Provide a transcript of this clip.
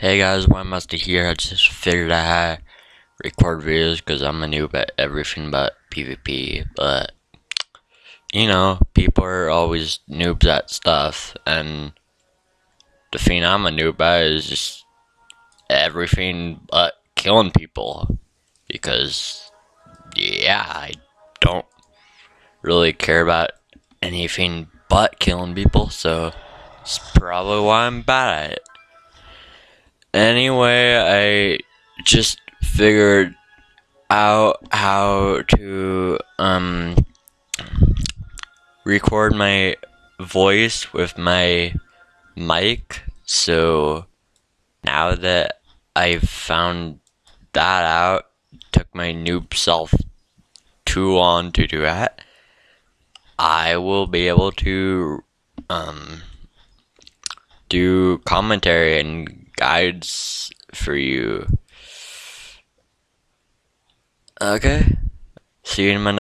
Hey guys, Wowmaster here. I just figured out how to record videos because I'm a noob at everything but PvP. But, you know, people are always noobs at stuff. And the thing I'm a noob at is just everything but killing people. Because, yeah, I don't really care about anything but killing people. So, it's probably why I'm bad at it. Anyway, I just figured out how to um record my voice with my mic. So now that I've found that out, took my noob self too long to do that. I will be able to um do commentary and guides for you. Okay. See you in my